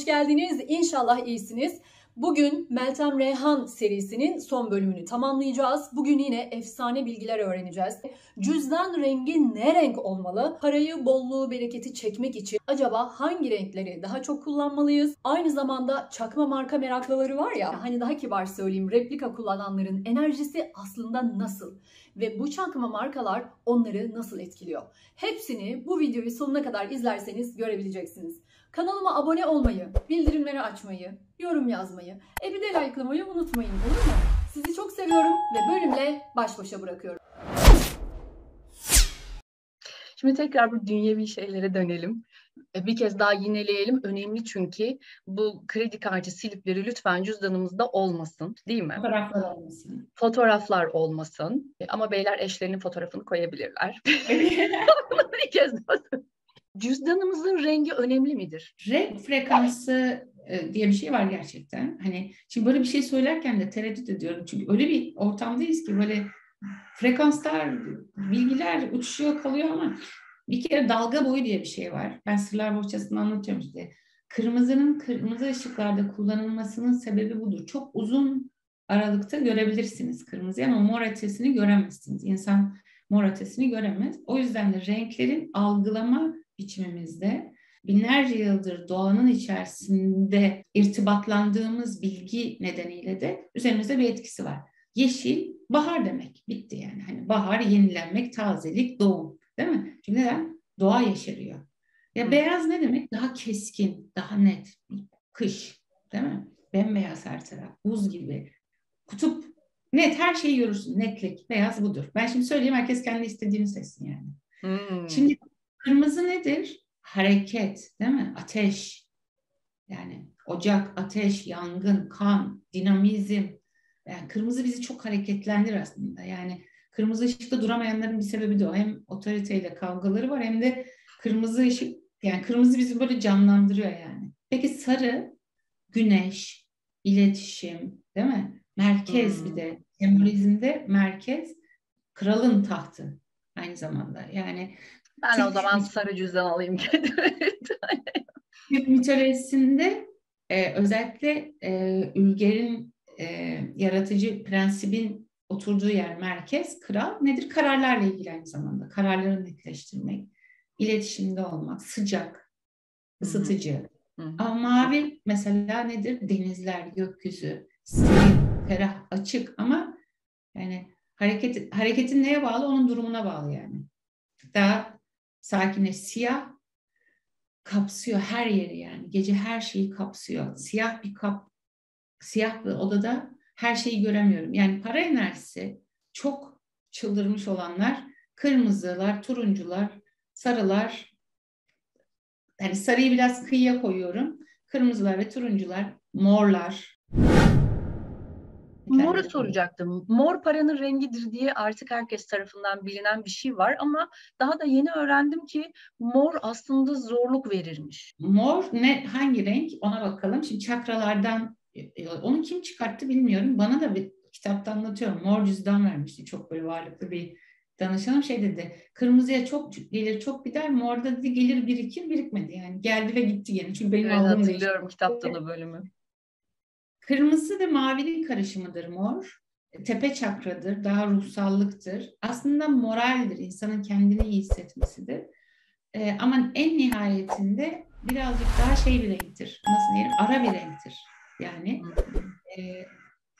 hoş geldiniz. İnşallah iyisiniz. Bugün Meltem Reyhan serisinin son bölümünü tamamlayacağız. Bugün yine efsane bilgiler öğreneceğiz. Cüzdan rengi ne renk olmalı? Parayı, bolluğu, bereketi çekmek için acaba hangi renkleri daha çok kullanmalıyız? Aynı zamanda çakma marka meraklıları var ya, hani daha kibar söyleyeyim, replika kullananların enerjisi aslında nasıl? Ve bu çakma markalar onları nasıl etkiliyor? Hepsini bu videoyu sonuna kadar izlerseniz görebileceksiniz. Kanalıma abone olmayı, bildirimleri açmayı, yorum yazmayı, e bir de likelamayı unutmayın olur mu? Sizi çok seviyorum ve bölümle baş başa bırakıyorum. Şimdi tekrar bu dünyevi şeylere dönelim. E, bir kez daha yineleyelim. Önemli çünkü bu kredi kartı silipleri lütfen cüzdanımızda olmasın. Değil mi? Fotoğraflar olmasın. Fotoğraflar olmasın. E, ama beyler eşlerinin fotoğrafını koyabilirler. bir kez daha Cüzdanımızın rengi önemli midir? Renk frekansı e, diye bir şey var gerçekten. Hani şimdi böyle bir şey söylerken de tereddüt ediyorum. Çünkü öyle bir ortamdayız ki böyle frekanslar, bilgiler uçuşuyor kalıyor ama bir kere dalga boyu diye bir şey var. Ben Sırlar Bohçası'nı anlatıyorum işte. Kırmızının kırmızı ışıklarda kullanılmasının sebebi budur. Çok uzun aralıkta görebilirsiniz kırmızıyı ama mor ötesini göremezsiniz. İnsan mor ötesini göremez. O yüzden de renklerin algılama biçimimizde binlerce yıldır doğanın içerisinde irtibatlandığımız bilgi nedeniyle de üzerimizde bir etkisi var. Yeşil bahar demek. Bitti yani. Hani bahar yenilenmek, tazelik, doğum. Değil mi? Çünkü neden? Doğa yeşeriyor. Ya Hı. beyaz ne demek? Daha keskin, daha net. Kış. Değil mi? Bembeyaz her taraf. Buz gibi. Kutup. Net her şeyi görürsün. Netlik. Beyaz budur. Ben şimdi söyleyeyim herkes kendi istediğini seçsin yani. Hmm. Şimdi Kırmızı nedir? Hareket, değil mi? Ateş. Yani ocak, ateş, yangın, kan, dinamizm. Yani kırmızı bizi çok hareketlendir aslında. Yani kırmızı ışıkta duramayanların bir sebebi de o. Hem otoriteyle kavgaları var hem de kırmızı ışık yani kırmızı bizi böyle canlandırıyor yani. Peki sarı, güneş, iletişim, değil mi? Merkez hmm. bir de sembolizmde merkez kralın tahtı aynı zamanda. Yani ben o zaman sarı cüzdan alayım kendime. Türk mitolojisinde e, özellikle e, Ülger'in e, yaratıcı prensibin oturduğu yer merkez, kral nedir? Kararlarla ilgili aynı zamanda. Kararları netleştirmek, iletişimde olmak, sıcak, ısıtıcı. Hı hı. Ama mavi mesela nedir? Denizler, gökyüzü, serin, ferah, açık ama yani hareket hareketin neye bağlı? Onun durumuna bağlı yani. Daha sakine siyah kapsıyor her yeri yani. Gece her şeyi kapsıyor. Siyah bir kap, siyah bir odada her şeyi göremiyorum. Yani para enerjisi çok çıldırmış olanlar kırmızılar, turuncular, sarılar yani sarıyı biraz kıyıya koyuyorum. Kırmızılar ve turuncular, morlar, Moru soracaktım. Mor paranın rengidir diye artık herkes tarafından bilinen bir şey var ama daha da yeni öğrendim ki mor aslında zorluk verirmiş. Mor ne hangi renk ona bakalım. Şimdi çakralardan onu kim çıkarttı bilmiyorum. Bana da bir kitapta anlatıyorum. Mor cüzdan vermişti. Çok böyle varlıklı bir danışanım şey dedi. Kırmızıya çok gelir çok gider. Morda dedi gelir birikir birikmedi. Yani geldi ve gitti yine. Çünkü benim evet, hatırlıyorum kitapta da bölümü. Kırmızı ve mavinin karışımıdır mor. Tepe çakradır, daha ruhsallıktır. Aslında moraldir, insanın kendini iyi hissetmesidir. Ee, ama en nihayetinde birazcık daha şey bir renktir. Nasıl diyelim? Ara bir renktir. Yani e,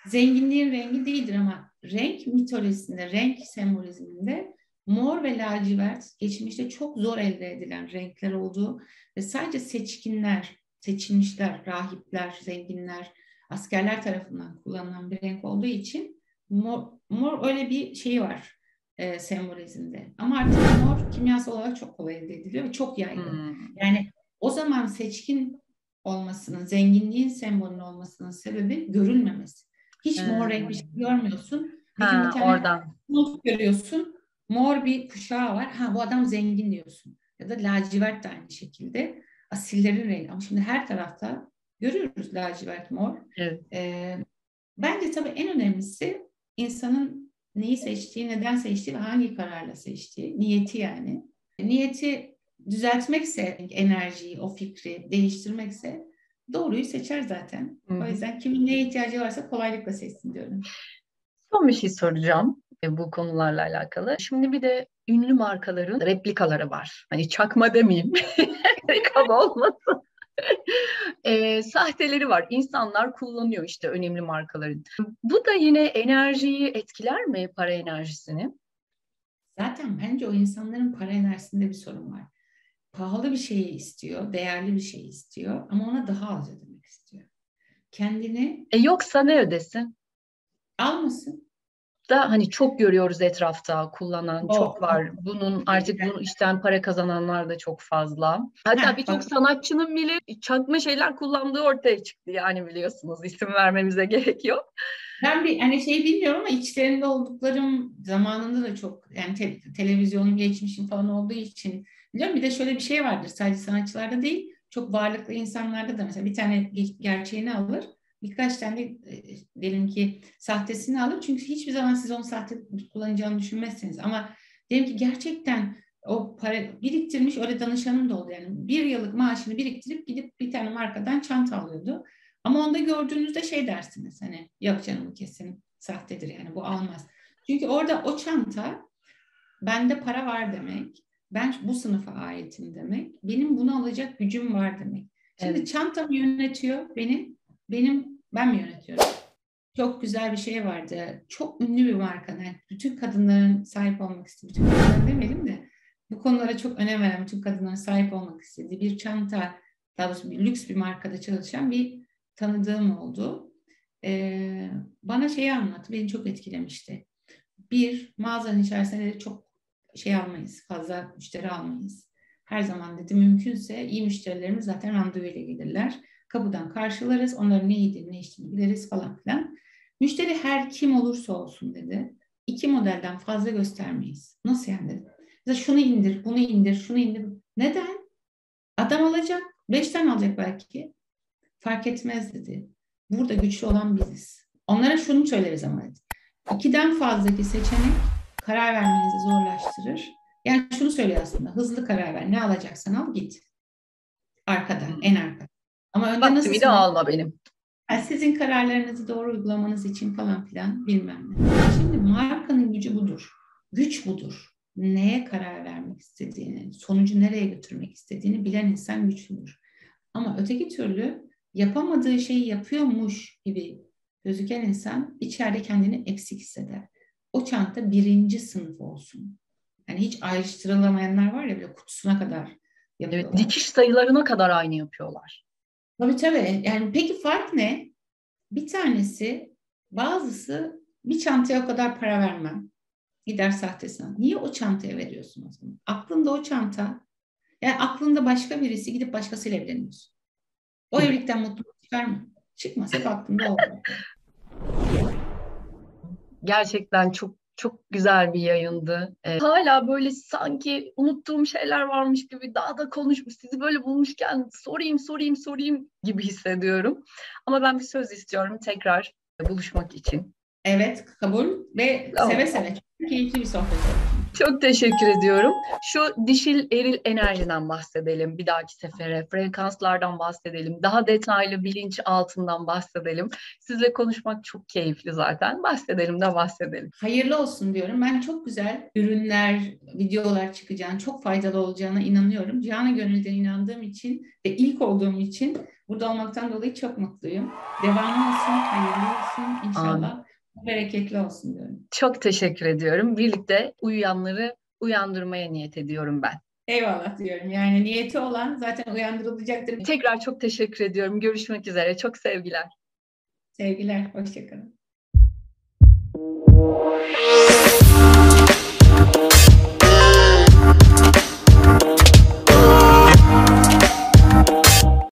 zenginliğin rengi değildir ama renk mitolojisinde, renk sembolizminde mor ve lacivert geçmişte çok zor elde edilen renkler olduğu ve sadece seçkinler, seçilmişler, rahipler, zenginler, askerler tarafından kullanılan bir renk olduğu için mor, mor öyle bir şeyi var e, sembolizmde. Ama artık mor kimyasal olarak çok kolay elde ediliyor ve çok yaygın. Hmm. Yani o zaman seçkin olmasının, zenginliğin sembolünün olmasının sebebi görülmemesi. Hiç hmm. mor renk bir şey görmüyorsun. Ha, bir tane oradan. görüyorsun. Mor bir kuşağı var. Ha bu adam zengin diyorsun. Ya da lacivert de aynı şekilde. Asillerin rengi. Ama şimdi her tarafta görüyoruz lacivert mor. Evet. E, bence tabii en önemlisi insanın neyi seçtiği, neden seçtiği ve hangi kararla seçtiği, niyeti yani. Niyeti düzeltmekse enerjiyi, o fikri değiştirmekse doğruyu seçer zaten. Hı-hı. O yüzden kimin neye ihtiyacı varsa kolaylıkla seçsin diyorum. Son bir şey soracağım e, bu konularla alakalı. Şimdi bir de ünlü markaların replikaları var. Hani çakma demeyeyim. Reklam olmasın. e, sahteleri var. İnsanlar kullanıyor işte önemli markaların. Bu da yine enerjiyi etkiler mi para enerjisini? Zaten bence o insanların para enerjisinde bir sorun var. Pahalı bir şeyi istiyor, değerli bir şey istiyor ama ona daha az ödemek istiyor. Kendini... E yoksa ne ödesin? Almasın da hani çok görüyoruz etrafta kullanan oh. çok var. Bunun artık bunu işten para kazananlar da çok fazla. Hatta birçok sanatçının bile çakma şeyler kullandığı ortaya çıktı yani biliyorsunuz. isim vermemize gerek yok. Ben bir hani şey bilmiyorum ama içlerinde olduklarım zamanında da çok yani te- televizyonun geçmişim falan olduğu için biliyorum. Bir de şöyle bir şey vardır sadece sanatçılarda değil çok varlıklı insanlarda da mesela bir tane gerçeğini alır birkaç tane e, diyelim ki sahtesini alır. Çünkü hiçbir zaman siz onu sahte kullanacağını düşünmezsiniz. Ama diyelim ki gerçekten o para biriktirmiş öyle danışanım da oldu yani bir yıllık maaşını biriktirip gidip bir tane markadan çanta alıyordu. Ama onda gördüğünüzde şey dersiniz hani yok canım kesin sahtedir yani bu almaz. Çünkü orada o çanta bende para var demek. Ben bu sınıfa aitim demek. Benim bunu alacak gücüm var demek. Şimdi evet. çantamı yönetiyor benim benim ben mi yönetiyorum? Çok güzel bir şey vardı. Çok ünlü bir marka. Yani bütün kadınların sahip olmak istediği, bütün kadınların demeyelim de bu konulara çok önem veren bütün kadınların sahip olmak istediği bir çanta, daha doğrusu bir lüks bir markada çalışan bir tanıdığım oldu. Ee, bana şeyi anlattı, beni çok etkilemişti. Bir, mağazanın içerisinde çok şey almayız, fazla müşteri almayız. Her zaman dedi mümkünse iyi müşterilerimiz zaten randevu ile gelirler kapıdan karşılarız. Onların ne yediğini, ne içtiğini biliriz falan filan. Müşteri her kim olursa olsun dedi. İki modelden fazla göstermeyiz. Nasıl yani dedi. Mesela şunu indir, bunu indir, şunu indir. Neden? Adam alacak. Beşten alacak belki. Fark etmez dedi. Burada güçlü olan biziz. Onlara şunu söyleriz ama dedi. İkiden fazlaki seçenek karar vermenizi zorlaştırır. Yani şunu söylüyor aslında. Hızlı karar ver. Ne alacaksan al git. Arkadan, en arkadan. Ama Vaktimi nasıl de alma benim. Yani sizin kararlarınızı doğru uygulamanız için falan filan bilmem ne. Şimdi markanın gücü budur. Güç budur. Neye karar vermek istediğini, sonucu nereye götürmek istediğini bilen insan güçlüdür. Ama öteki türlü yapamadığı şeyi yapıyormuş gibi gözüken insan içeride kendini eksik hisseder. O çanta birinci sınıf olsun. Yani hiç ayrıştırılamayanlar var ya böyle kutusuna kadar yapıyorlar. Evet, dikiş sayılarına kadar aynı yapıyorlar. Tabii tabii. Yani peki fark ne? Bir tanesi bazısı bir çantaya o kadar para vermem. Gider sahtesine. Niye o çantaya veriyorsun o zaman? Aklında o çanta yani aklında başka birisi gidip başkasıyla evleniyorsun. O evlilikten mutluluk çıkar mı? Çıkmaz. Hep aklında o. Gerçekten çok çok güzel bir yayındı. Ee, hala böyle sanki unuttuğum şeyler varmış gibi daha da konuşmuş. Sizi böyle bulmuşken sorayım sorayım sorayım gibi hissediyorum. Ama ben bir söz istiyorum tekrar buluşmak için. Evet kabul ve seve seve. Çok keyifli bir sohbet oldu. Çok teşekkür ediyorum. Şu dişil eril enerjiden bahsedelim bir dahaki sefere. Frekanslardan bahsedelim. Daha detaylı bilinç altından bahsedelim. Sizle konuşmak çok keyifli zaten. Bahsedelim de bahsedelim. Hayırlı olsun diyorum. Ben çok güzel ürünler, videolar çıkacağını, çok faydalı olacağına inanıyorum. Canı gönülden inandığım için ve ilk olduğum için burada olmaktan dolayı çok mutluyum. Devamı olsun, hayırlı olsun inşallah. Amin bereketli olsun diyorum. Çok teşekkür ediyorum. Birlikte uyuyanları uyandırmaya niyet ediyorum ben. Eyvallah diyorum. Yani niyeti olan zaten uyandırılacaktır. Tekrar çok teşekkür ediyorum. Görüşmek üzere. Çok sevgiler. Sevgiler. Hoşçakalın.